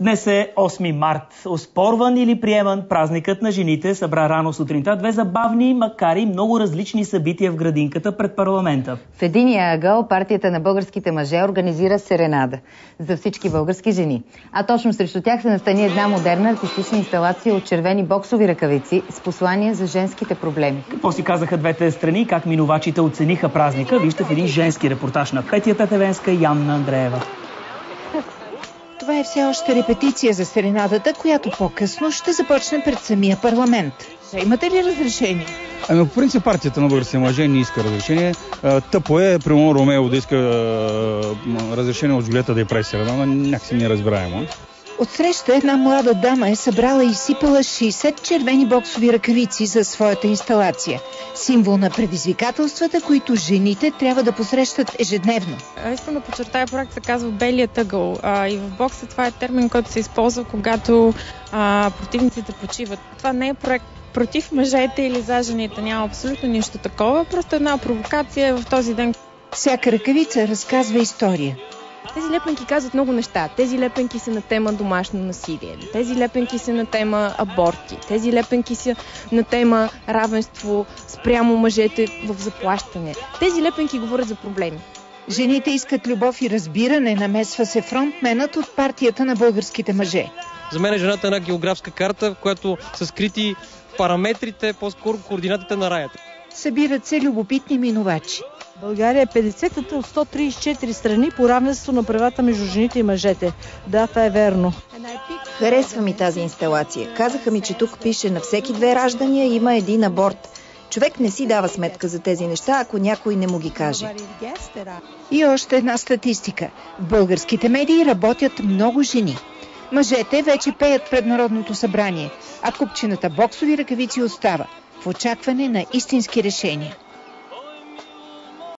Днес е 8 март. Оспорван или приеман празникът на жените събра рано сутринта две забавни, макар и много различни събития в градинката пред парламента. В единия ъгъл партията на българските мъже организира серенада за всички български жени. А точно срещу тях се настани една модерна артистична инсталация от червени боксови ръкавици с послания за женските проблеми. Какво си казаха двете страни как минувачите оцениха празника, вижте в един женски репортаж на Петя Тетевенска и Янна Андреева. Това е все още репетиция за серенадата, която по-късно ще започне пред самия парламент. Имате ли разрешение? Ами, по принцип партията на българските мъже не иска разрешение. Тъпо е, примерно Ромео да иска разрешение от Жулета да я прави серенада, някакси не е разбираемо. Отсреща една млада дама е събрала и сипала 60 червени боксови ръкавици за своята инсталация. Символ на предизвикателствата, които жените трябва да посрещат ежедневно. Искам да подчертая, проект се казва Белият ъгъл. А, и в бокса това е термин, който се използва, когато а, противниците почиват. Това не е проект против мъжете или за жените. Няма абсолютно нищо такова. Просто една провокация в този ден. Всяка ръкавица разказва история. Тези лепенки казват много неща. Тези лепенки са на тема домашно насилие. Тези лепенки са на тема аборти. Тези лепенки са на тема равенство спрямо мъжете в заплащане. Тези лепенки говорят за проблеми. Жените искат любов и разбиране, намесва се фронтменът от партията на българските мъже. За мен е жената е една географска карта, в която са скрити параметрите, по-скоро координатите на раята. Събират се любопитни минувачи. България е 50-та от 134 страни по равенство на правата между жените и мъжете. Да, това е верно. Харесва ми тази инсталация. Казаха ми, че тук пише на всеки две раждания има един аборт. Човек не си дава сметка за тези неща, ако някой не му ги каже. И още една статистика. В българските медии работят много жени. Мъжете вече пеят пред Народното събрание, а купчината боксови ръкавици остава в очакване на истински решения.